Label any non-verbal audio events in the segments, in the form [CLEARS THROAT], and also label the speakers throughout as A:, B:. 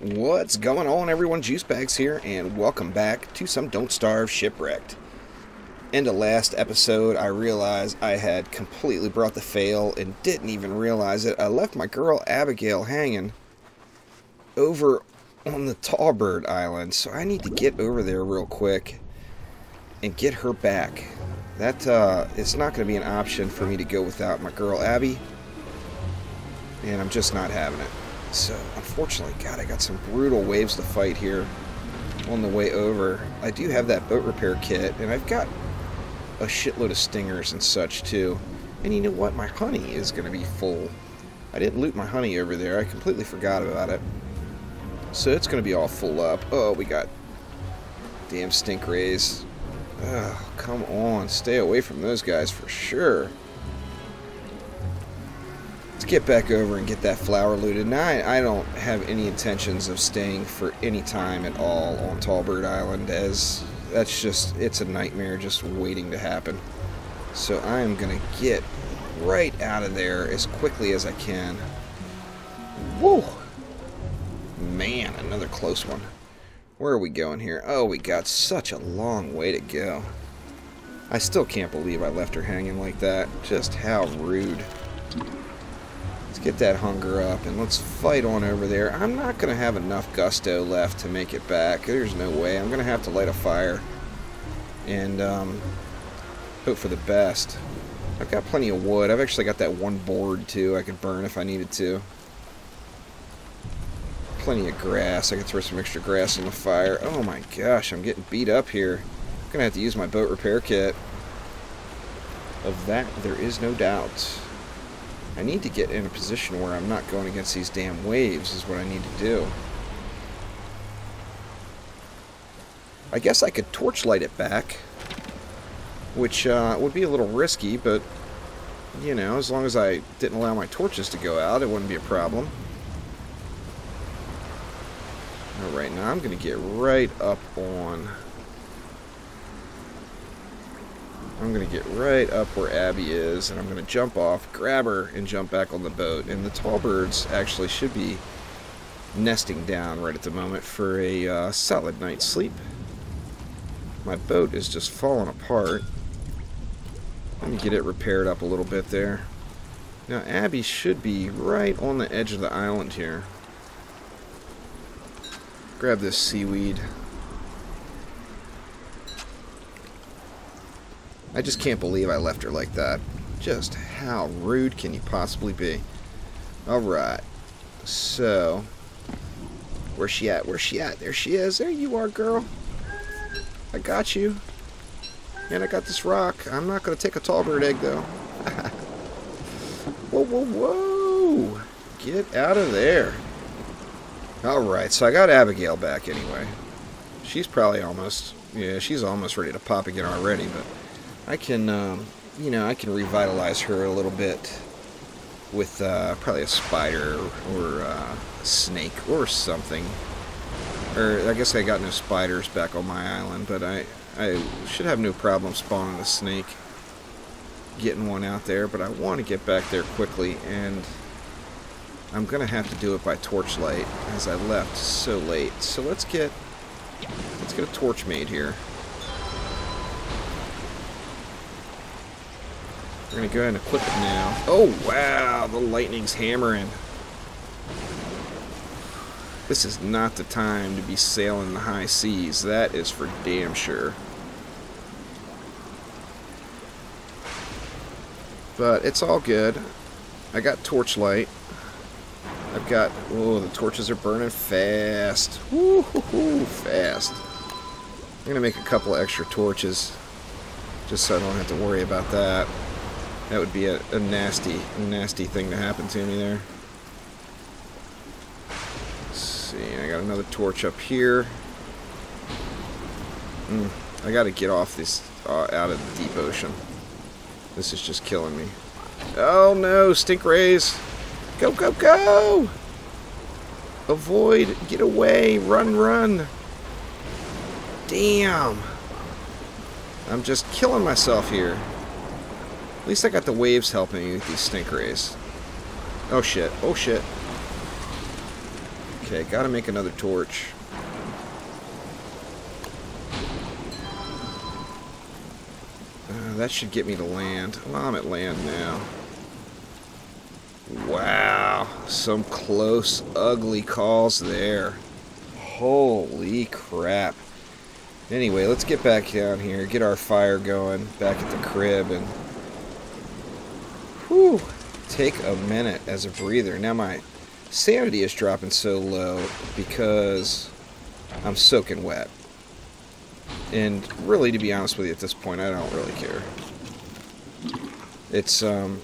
A: What's going on, everyone? Juicebags here, and welcome back to some Don't Starve Shipwrecked. In the last episode, I realized I had completely brought the fail and didn't even realize it. I left my girl Abigail hanging over on the Tallbird Island, so I need to get over there real quick and get her back. That uh, it's not going to be an option for me to go without my girl Abby, and I'm just not having it. So, uh, unfortunately, God, I got some brutal waves to fight here on the way over. I do have that boat repair kit, and I've got a shitload of stingers and such, too. And you know what? My honey is going to be full. I didn't loot my honey over there. I completely forgot about it. So it's going to be all full up. Oh, we got damn stingrays. Oh, come on. Stay away from those guys for sure. Let's get back over and get that flower looted. Now, I, I, don't have any intentions of staying for any time at all on Tallbird Island, as that's just, it's a nightmare just waiting to happen. So I am going to get right out of there as quickly as I can. Whoa! Man, another close one. Where are we going here? Oh, we got such a long way to go. I still can't believe I left her hanging like that. Just how rude get that hunger up and let's fight on over there. I'm not going to have enough gusto left to make it back. There's no way. I'm going to have to light a fire and um, hope for the best. I've got plenty of wood. I've actually got that one board too I could burn if I needed to. Plenty of grass. I could throw some extra grass in the fire. Oh my gosh, I'm getting beat up here. I'm going to have to use my boat repair kit. Of that, there is no doubt. I need to get in a position where I'm not going against these damn waves is what I need to do. I guess I could torchlight it back, which uh, would be a little risky, but, you know, as long as I didn't allow my torches to go out, it wouldn't be a problem. Alright, now I'm going to get right up on I'm going to get right up where Abby is, and I'm going to jump off, grab her, and jump back on the boat. And the tall birds actually should be nesting down right at the moment for a uh, solid night's sleep. My boat is just falling apart. Let me get it repaired up a little bit there. Now, Abby should be right on the edge of the island here. Grab this seaweed. I just can't believe I left her like that. Just how rude can you possibly be? Alright. So, where's she at? Where's she at? There she is. There you are, girl. I got you. And I got this rock. I'm not going to take a tall bird egg, though. [LAUGHS] whoa, whoa, whoa. Get out of there. Alright, so I got Abigail back anyway. She's probably almost, yeah, she's almost ready to pop again already, but I can, um, you know, I can revitalize her a little bit with uh, probably a spider or uh, a snake or something. Or I guess I got no spiders back on my island, but I, I should have no problem spawning a snake, getting one out there. But I want to get back there quickly, and I'm gonna have to do it by torchlight as I left so late. So let's get let's get a torch made here. We're to go ahead and equip it now. Oh, wow, the lightning's hammering. This is not the time to be sailing the high seas. That is for damn sure. But it's all good. I got torchlight. I've got... Oh, the torches are burning fast. Woo -hoo -hoo, fast. I'm going to make a couple extra torches. Just so I don't have to worry about that. That would be a, a nasty, nasty thing to happen to me there. Let's see, I got another torch up here. Mm, I got to get off this uh, out of the deep ocean. This is just killing me. Oh no, stink rays! Go, go, go! Avoid, get away, run, run! Damn! I'm just killing myself here. Least I got the waves helping me with these stink rays. Oh shit, oh shit. Okay, gotta make another torch. Uh, that should get me to land. Well, I'm at land now. Wow, some close, ugly calls there. Holy crap. Anyway, let's get back down here, get our fire going back at the crib, and whew, take a minute as a breather. Now my sanity is dropping so low because I'm soaking wet. And really, to be honest with you, at this point, I don't really care. It's, um,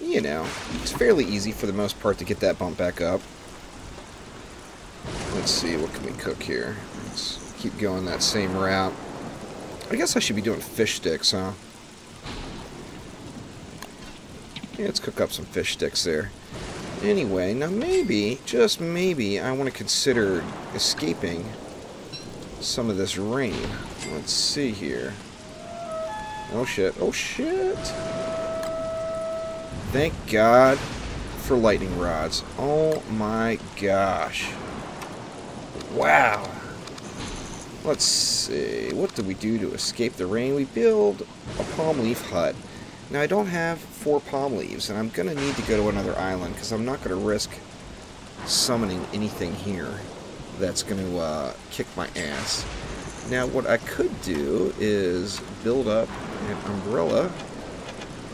A: you know, it's fairly easy for the most part to get that bump back up. Let's see, what can we cook here? Let's keep going that same route. I guess I should be doing fish sticks, huh? Let's cook up some fish sticks there. Anyway, now maybe, just maybe, I want to consider escaping some of this rain. Let's see here. Oh shit, oh shit! Thank God for lightning rods. Oh my gosh. Wow. Let's see. What do we do to escape the rain? We build a palm leaf hut. Now, I don't have four palm leaves, and I'm going to need to go to another island because I'm not going to risk summoning anything here that's going to uh, kick my ass. Now, what I could do is build up an umbrella.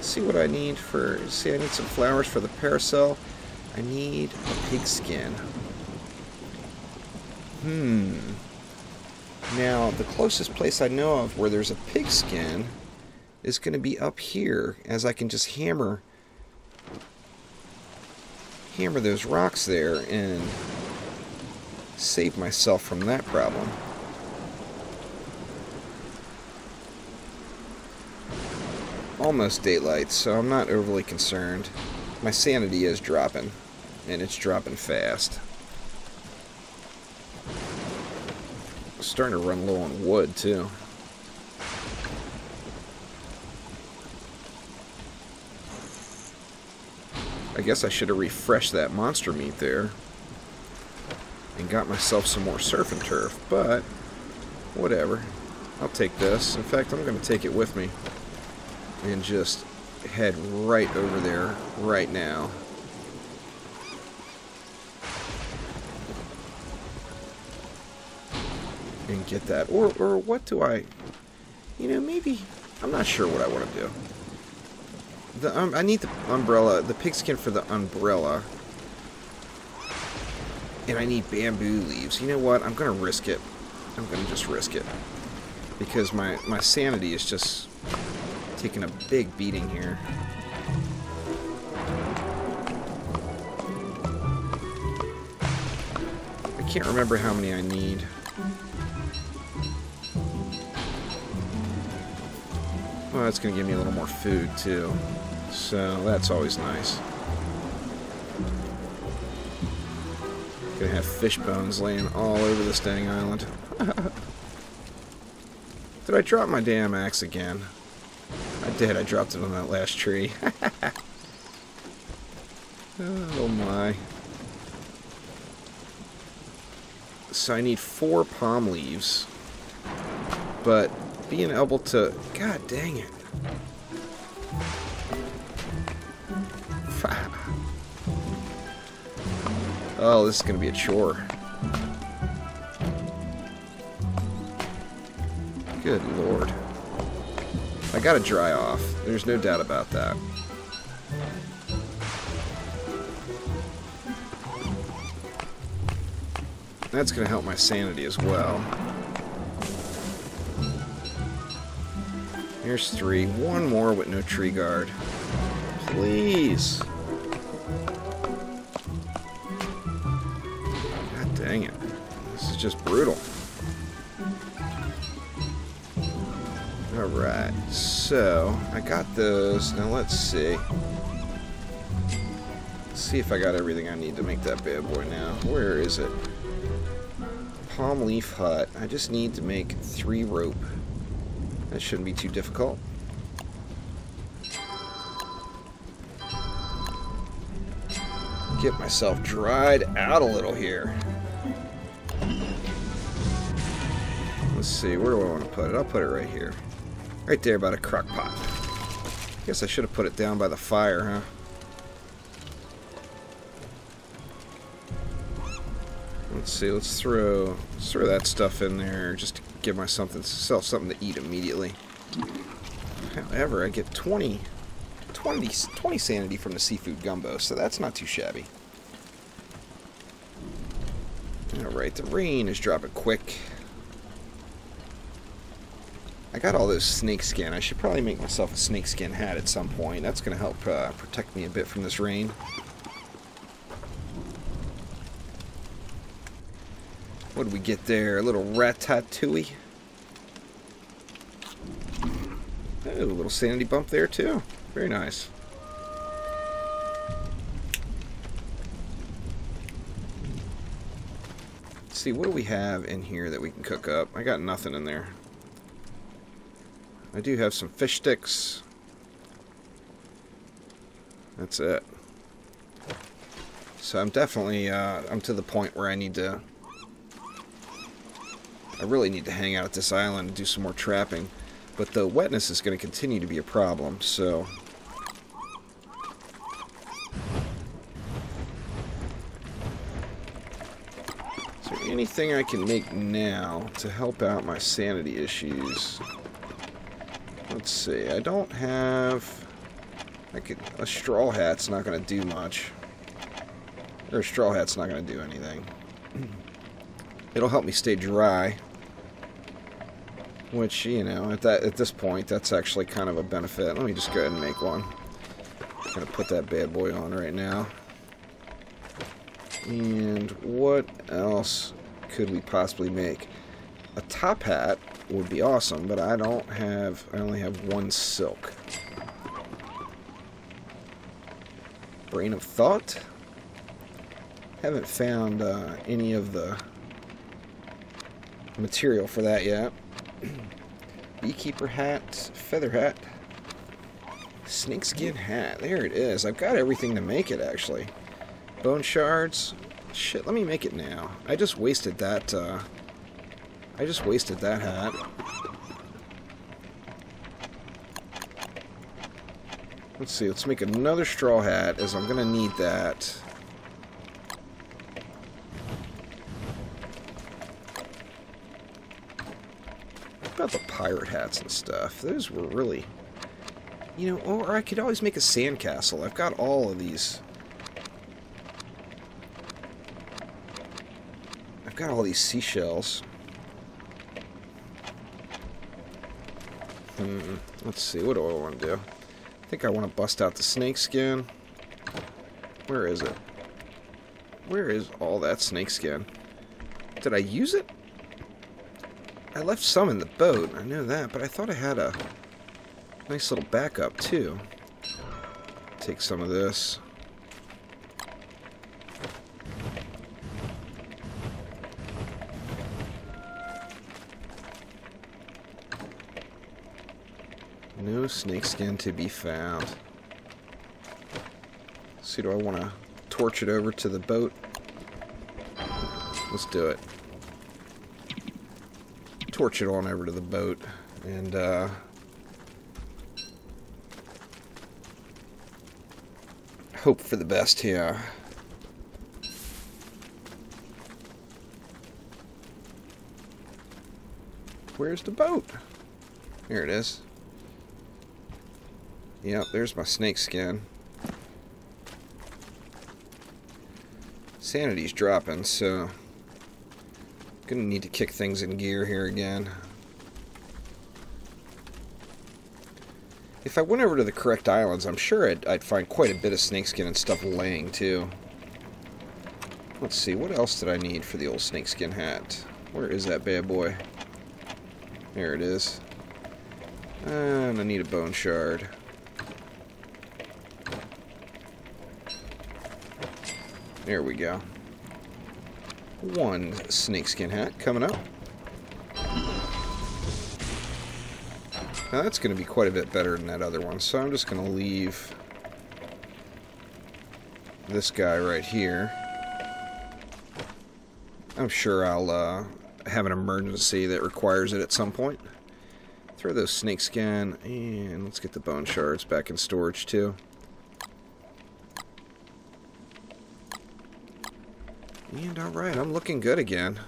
A: See what I need for... See, I need some flowers for the parasol. I need a pigskin. Hmm. Now, the closest place I know of where there's a pigskin is going to be up here, as I can just hammer hammer those rocks there and save myself from that problem. Almost daylight, so I'm not overly concerned. My sanity is dropping, and it's dropping fast. starting to run low on wood, too. Guess I should have refreshed that monster meat there and got myself some more surf and turf, but whatever. I'll take this. In fact, I'm going to take it with me and just head right over there right now. and get that. Or, or what do I... You know, maybe... I'm not sure what I want to do. The um, I need the umbrella, the pigskin for the umbrella. And I need bamboo leaves. You know what? I'm going to risk it. I'm going to just risk it. Because my, my sanity is just taking a big beating here. I can't remember how many I need. That's going to give me a little more food, too. So, that's always nice. Gonna have fish bones laying all over this dang island. [LAUGHS] did I drop my damn axe again? I did. I dropped it on that last tree. [LAUGHS] oh my. So I need four palm leaves. But being able to... God dang it. Oh, this is going to be a chore. Good lord. I gotta dry off. There's no doubt about that. That's gonna help my sanity as well. Here's three. One more with no tree guard. Please. God dang it. This is just brutal. Alright, so I got those. Now let's see. Let's see if I got everything I need to make that bad boy now. Where is it? Palm leaf hut. I just need to make three rope. That shouldn't be too difficult. get myself dried out a little here. Let's see, where do I want to put it? I'll put it right here. Right there by the crock pot. Guess I should have put it down by the fire, huh? Let's see, let's throw let's throw that stuff in there just to give myself something to eat immediately. However, I get 20, 20, 20 sanity from the seafood gumbo, so that's not too shabby. Alright, the rain is dropping quick. I got all this snakeskin. I should probably make myself a snakeskin hat at some point. That's going to help uh, protect me a bit from this rain. What did we get there? A little ratatouille. Oh, a little sanity bump there too. Very nice. Let's see, what do we have in here that we can cook up? I got nothing in there. I do have some fish sticks. That's it. So I'm definitely, uh, I'm to the point where I need to, I really need to hang out at this island and do some more trapping. But the wetness is going to continue to be a problem, so... Is there anything I can make now to help out my sanity issues? Let's see, I don't have... I could, a straw hat's not going to do much. Or a straw hat's not going to do anything. [CLEARS THROAT] It'll help me stay dry. Which, you know, at that at this point, that's actually kind of a benefit. Let me just go ahead and make one. I'm to put that bad boy on right now. And what else could we possibly make? A top hat would be awesome, but I don't have, I only have one silk. Brain of Thought? Haven't found uh, any of the material for that yet. Beekeeper hat, feather hat, snakeskin hat. There it is. I've got everything to make it, actually. Bone shards. Shit, let me make it now. I just wasted that, uh, I just wasted that hat. Let's see, let's make another straw hat, as I'm going to need that. About the pirate hats and stuff? Those were really... You know, or I could always make a sandcastle. I've got all of these. I've got all these seashells. Hmm, let's see, what do I want to do? I think I want to bust out the snakeskin. Where is it? Where is all that snakeskin? Did I use it? I left some in the boat, I know that, but I thought I had a nice little backup too. Take some of this. No snakeskin to be found. See, do I want to torch it over to the boat? Let's do it. Torch it on over to the boat and uh, hope for the best here. Where's the boat? Here it is. Yep, there's my snake skin. Sanity's dropping, so... Gonna need to kick things in gear here again. If I went over to the correct islands, I'm sure I'd, I'd find quite a bit of snakeskin and stuff laying, too. Let's see, what else did I need for the old snakeskin hat? Where is that bad boy? There it is. And I need a bone shard. There we go. One snakeskin hat coming up. Now that's going to be quite a bit better than that other one, so I'm just going to leave this guy right here. I'm sure I'll uh, have an emergency that requires it at some point. Throw those snakeskin, and let's get the bone shards back in storage too. And alright, I'm looking good again.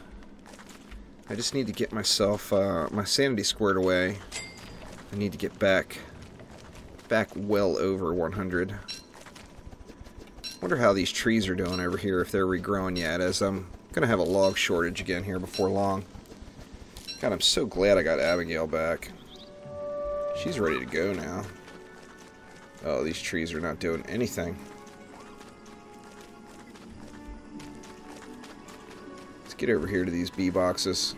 A: I just need to get myself, uh, my sanity squared away. I need to get back, back well over 100. Wonder how these trees are doing over here, if they're regrowing yet, as I'm going to have a log shortage again here before long. God, I'm so glad I got Abigail back. She's ready to go now. Oh, these trees are not doing anything. Get over here to these bee boxes.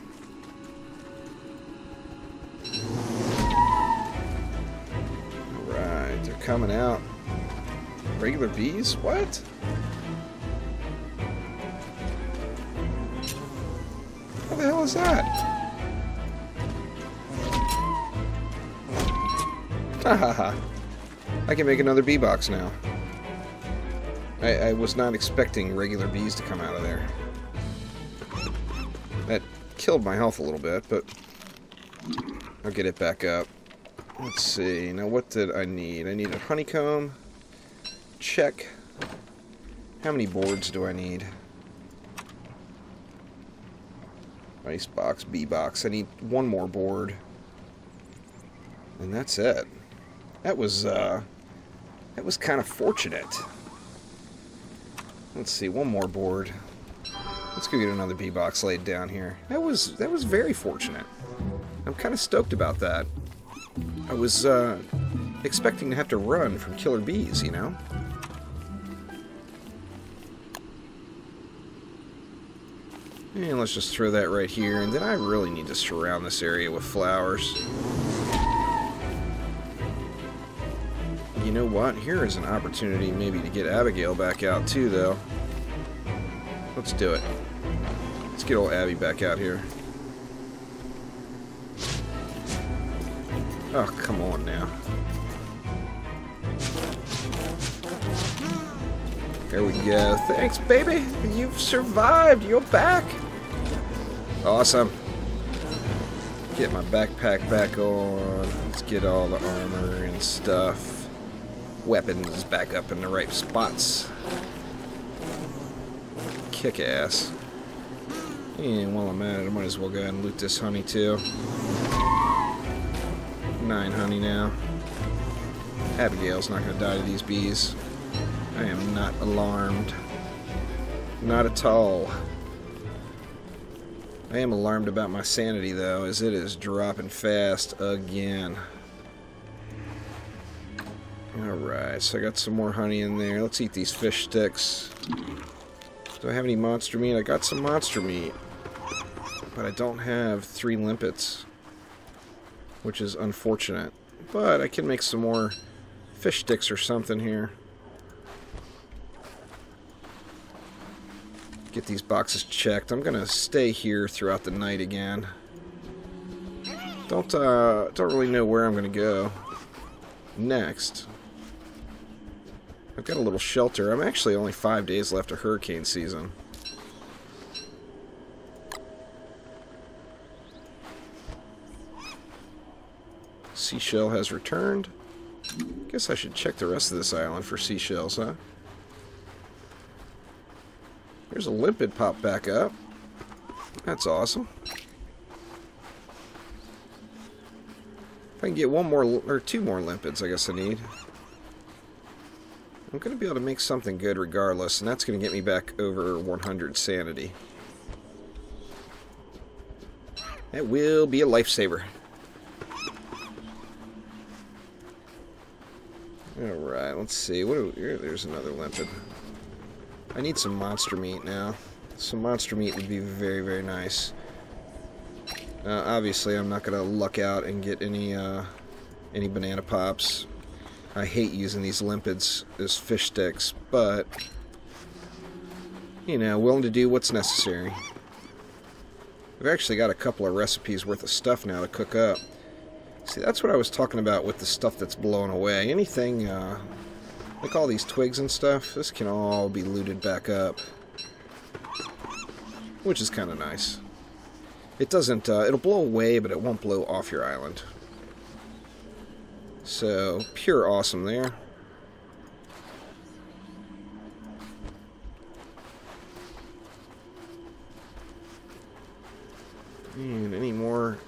A: Alright, they're coming out. Regular bees? What? What the hell is that? Hahaha. I can make another bee box now. I, I was not expecting regular bees to come out of there. Killed my health a little bit, but I'll get it back up. Let's see. Now, what did I need? I need a honeycomb. Check. How many boards do I need? Ice box, bee box. I need one more board. And that's it. That was, uh, that was kind of fortunate. Let's see, one more board. Let's go get another bee box laid down here. That was that was very fortunate. I'm kind of stoked about that. I was uh, expecting to have to run from killer bees, you know? And let's just throw that right here. And then I really need to surround this area with flowers. You know what? Here is an opportunity maybe to get Abigail back out too, though. Let's do it. Let's get old Abby back out here. Oh, come on now. There we go. Thanks, baby. You've survived. You're back. Awesome. Get my backpack back on. Let's get all the armor and stuff. Weapons back up in the right spots kick ass. And while I'm at it, I might as well go ahead and loot this honey too. Nine honey now. Abigail's not going to die to these bees. I am not alarmed. Not at all. I am alarmed about my sanity though, as it is dropping fast again. Alright, so I got some more honey in there. Let's eat these fish sticks. Do I have any monster meat? I got some monster meat. But I don't have three limpets. Which is unfortunate. But I can make some more fish sticks or something here. Get these boxes checked. I'm gonna stay here throughout the night again. Don't uh don't really know where I'm gonna go next. I've got a little shelter. I'm actually only five days left of hurricane season. Seashell has returned. Guess I should check the rest of this island for seashells, huh? There's a limpet pop back up. That's awesome. If I can get one more, or two more limpets, I guess I need. I'm going to be able to make something good regardless, and that's going to get me back over 100 sanity. That will be a lifesaver. Alright, let's see. What we, there's another limpet. I need some monster meat now. Some monster meat would be very, very nice. Uh, obviously, I'm not going to luck out and get any uh, any banana pops I hate using these limpets as fish sticks, but, you know, willing to do what's necessary. We've actually got a couple of recipes worth of stuff now to cook up. See, that's what I was talking about with the stuff that's blown away. Anything, uh, Like all these twigs and stuff, this can all be looted back up. Which is kind of nice. It doesn't, uh, it'll blow away, but it won't blow off your island. So, pure awesome there. And any more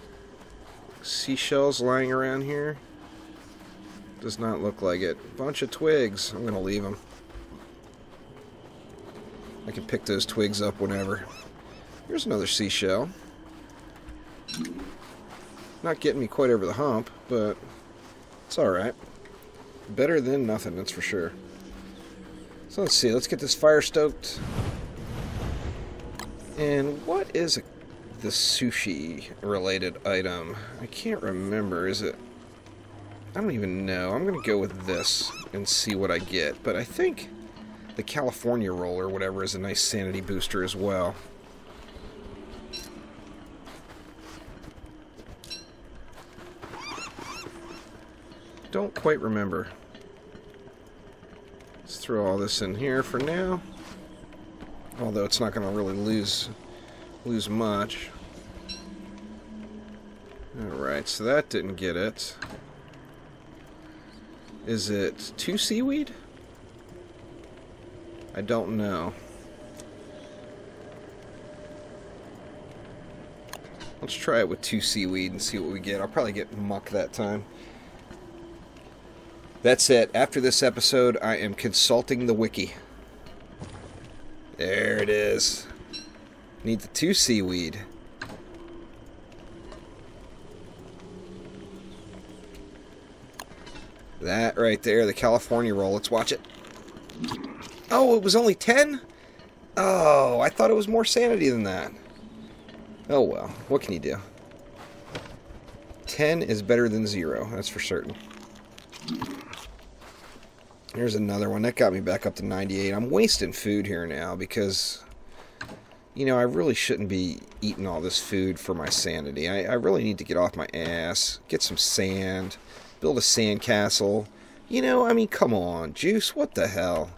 A: seashells lying around here? Does not look like it. Bunch of twigs. I'm going to leave them. I can pick those twigs up whenever. Here's another seashell. Not getting me quite over the hump, but it's alright. Better than nothing, that's for sure. So let's see, let's get this fire stoked. And what is a, the sushi related item? I can't remember. Is it... I don't even know. I'm going to go with this and see what I get. But I think the California roll or whatever is a nice sanity booster as well. don't quite remember. Let's throw all this in here for now. Although it's not going to really lose lose much. Alright, so that didn't get it. Is it two seaweed? I don't know. Let's try it with two seaweed and see what we get. I'll probably get muck that time. That's it. After this episode, I am consulting the wiki. There it is. Need the two seaweed. That right there, the California roll. Let's watch it. Oh, it was only 10? Oh, I thought it was more sanity than that. Oh well, what can you do? 10 is better than 0, that's for certain. Here's another one. That got me back up to 98. I'm wasting food here now because, you know, I really shouldn't be eating all this food for my sanity. I, I really need to get off my ass, get some sand, build a sand castle. You know, I mean, come on, Juice, what the hell?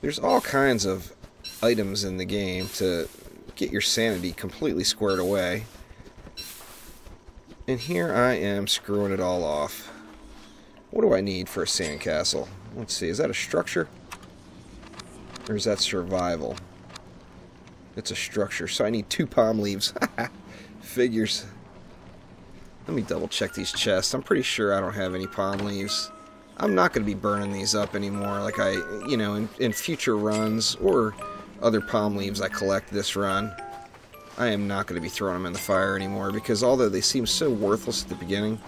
A: There's all kinds of items in the game to get your sanity completely squared away. And here I am screwing it all off. What do I need for a sandcastle? Let's see, is that a structure? Or is that survival? It's a structure, so I need two palm leaves. [LAUGHS] Figures. Let me double check these chests. I'm pretty sure I don't have any palm leaves. I'm not going to be burning these up anymore like I, you know, in, in future runs or other palm leaves I collect this run. I am not going to be throwing them in the fire anymore because although they seem so worthless at the beginning,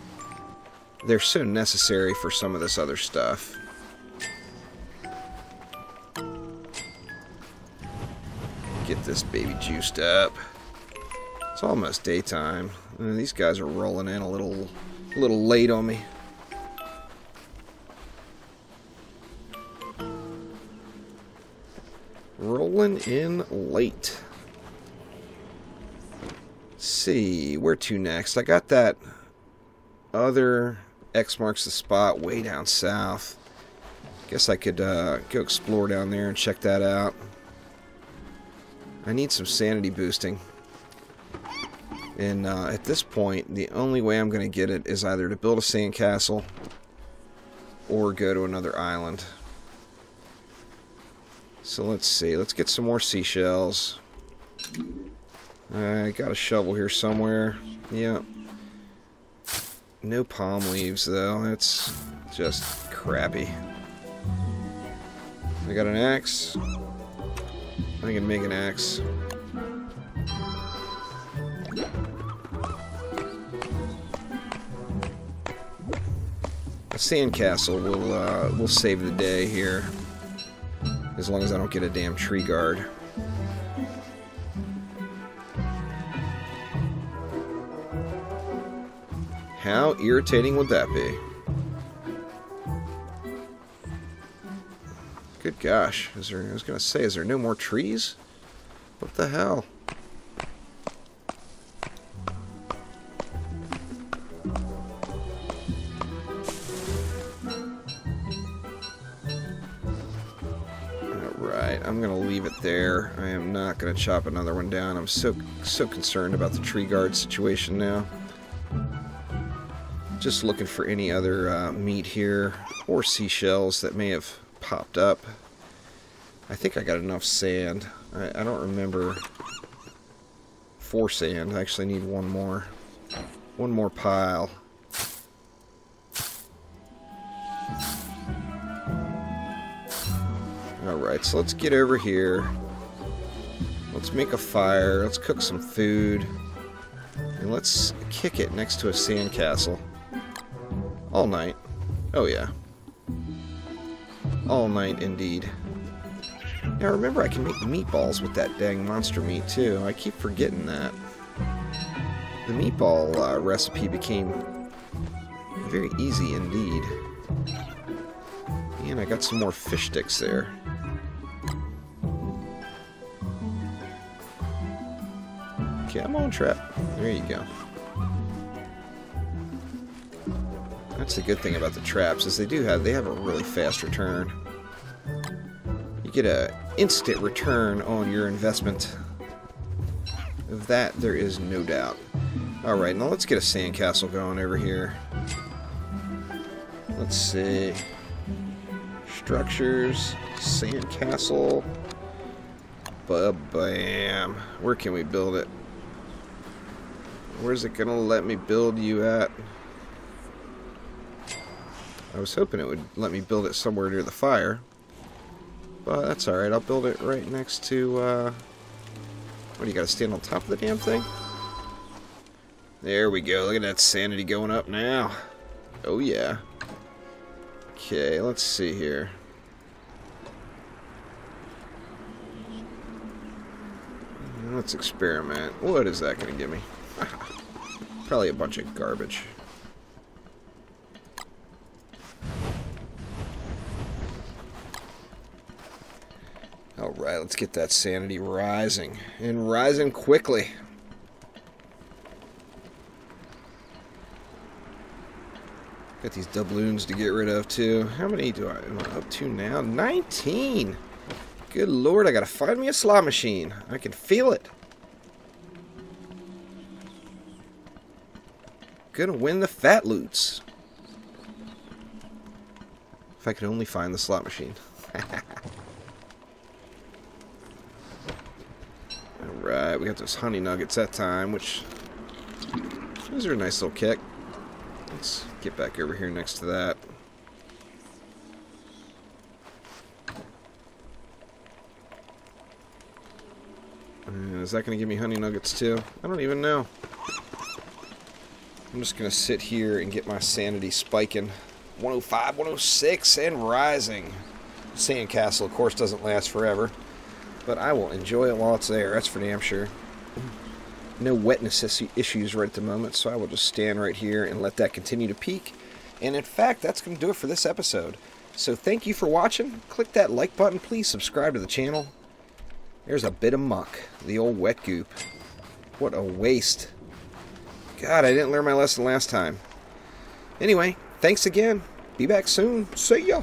A: they're so necessary for some of this other stuff. This baby juiced up. It's almost daytime. Uh, these guys are rolling in a little, a little late on me. Rolling in late see, where to next? I got that other X marks the spot way down south. Guess I could uh, go explore down there and check that out. I need some sanity boosting. And uh, at this point, the only way I'm going to get it is either to build a sandcastle or go to another island. So let's see. Let's get some more seashells. I got a shovel here somewhere. Yep. No palm leaves, though. That's just crappy. I got an axe. I can make an axe. A sandcastle will uh, will save the day here, as long as I don't get a damn tree guard. How irritating would that be? gosh. Is there, I was going to say, is there no more trees? What the hell? Alright, I'm going to leave it there. I am not going to chop another one down. I'm so, so concerned about the tree guard situation now. Just looking for any other uh, meat here or seashells that may have popped up. I think I got enough sand. I, I don't remember four sand. I actually need one more. One more pile. Alright, so let's get over here. Let's make a fire. Let's cook some food. And let's kick it next to a sandcastle. All night. Oh, yeah. All night, indeed. Now, remember, I can make meatballs with that dang monster meat, too. I keep forgetting that. The meatball uh, recipe became very easy indeed. And I got some more fish sticks there. Come on, trap. There you go. That's the good thing about the traps, is they do have they have a really fast return. You get a instant return on your investment. Of that, there is no doubt. Alright, now let's get a sandcastle going over here. Let's see. Structures, sandcastle. Ba-bam. Where can we build it? Where's it gonna let me build you at? I was hoping it would let me build it somewhere near the fire. But that's alright, I'll build it right next to, uh... What, do you gotta stand on top of the damn thing? There we go, look at that sanity going up now. Oh yeah. Okay, let's see here. Let's experiment. What is that to give me? [LAUGHS] Probably a bunch of garbage. Alright, let's get that sanity rising. And rising quickly. Got these doubloons to get rid of too. How many do I am I up to now? 19! Good lord, I gotta find me a slot machine. I can feel it. Gonna win the fat loots. If I could only find the slot machine. [LAUGHS] Alright, we got those honey nuggets that time, which those are a nice little kick. Let's get back over here next to that. Uh, is that going to give me honey nuggets too? I don't even know. I'm just going to sit here and get my sanity spiking. 105, 106, and rising. Sandcastle, of course, doesn't last forever. But I will enjoy it while it's there, that's for damn sure no wetness issues right at the moment, so I will just stand right here and let that continue to peak. And in fact, that's going to do it for this episode. So thank you for watching. Click that like button. Please subscribe to the channel. There's a bit of muck. The old wet goop. What a waste. God, I didn't learn my lesson last time. Anyway, thanks again. Be back soon. See ya.